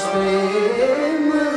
Stay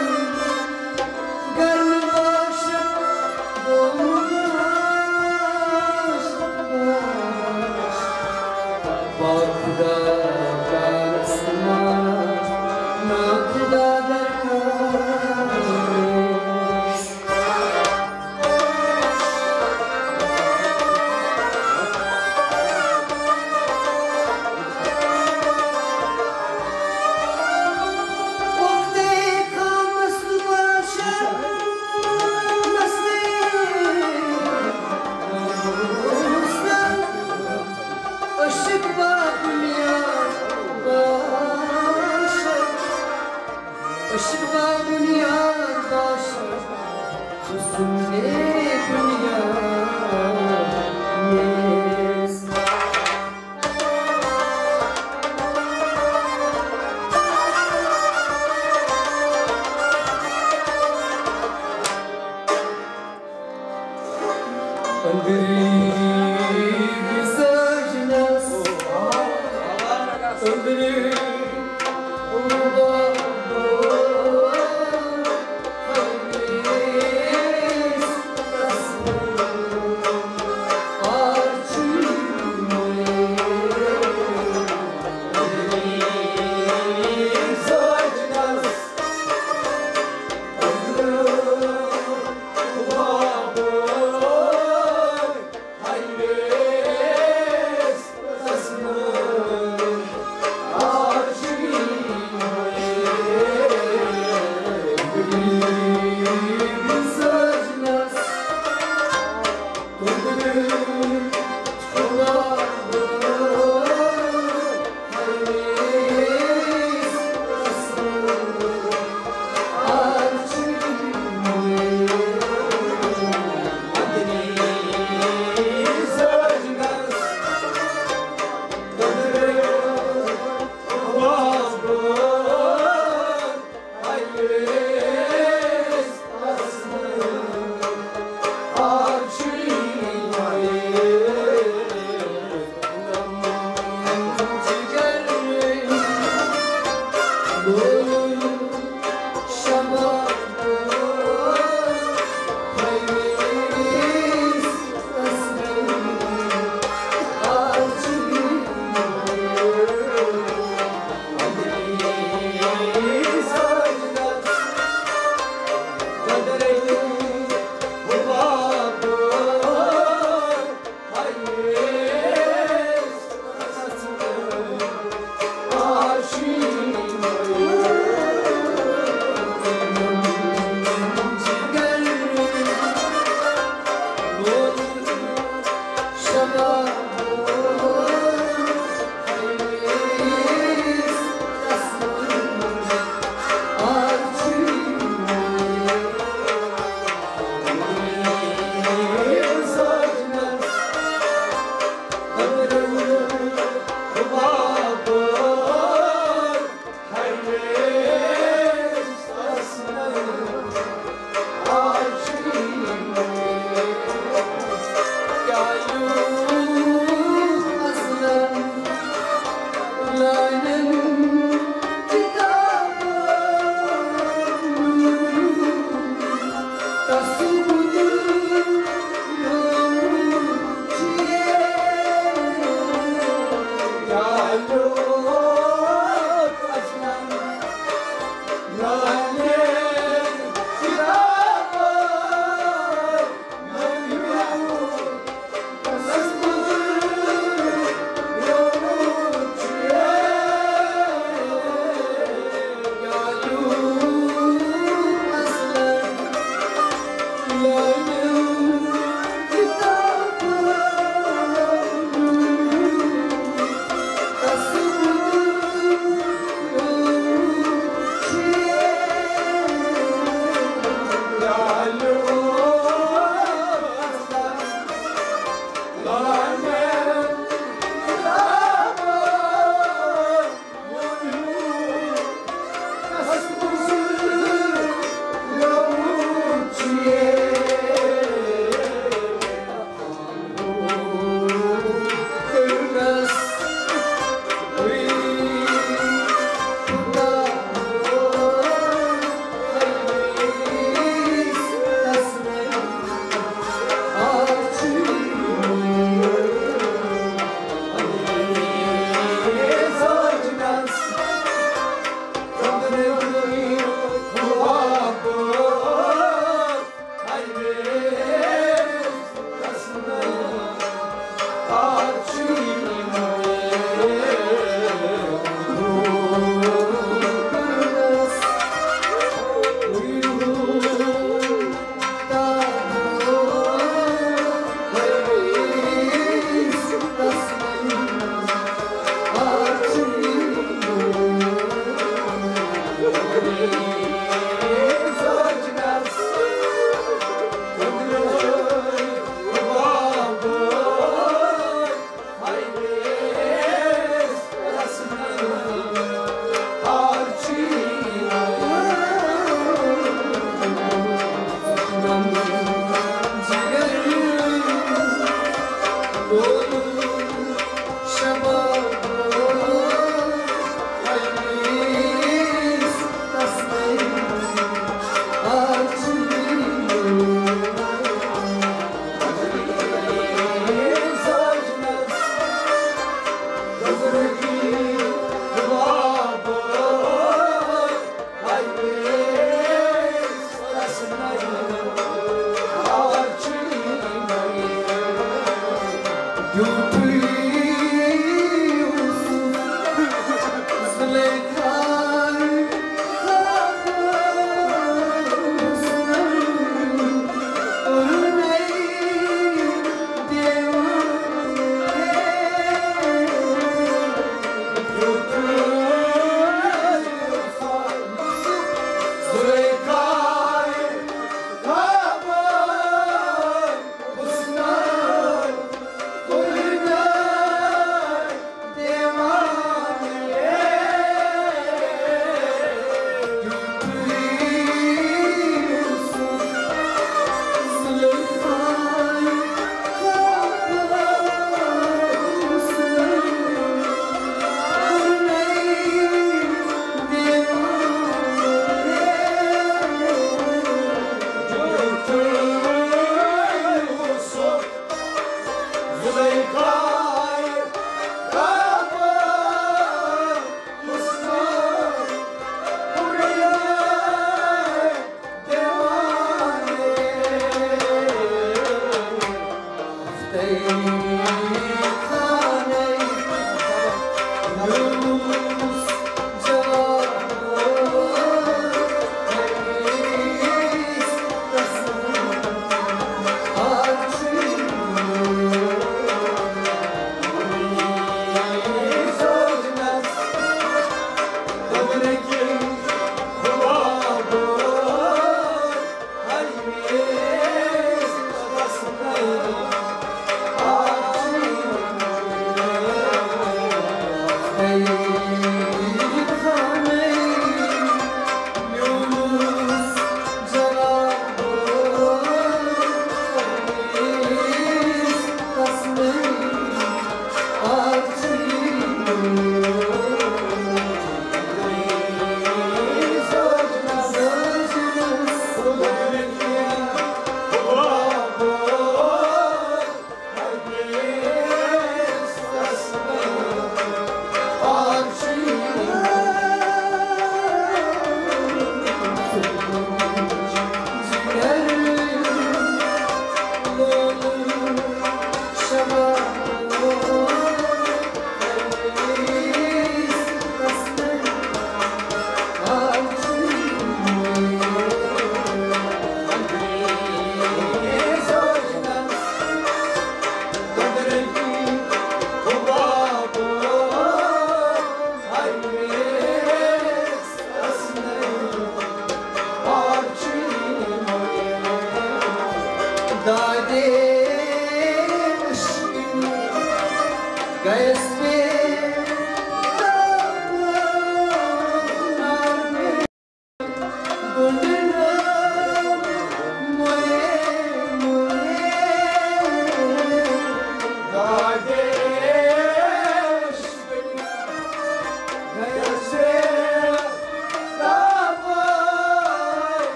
amor.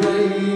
Great.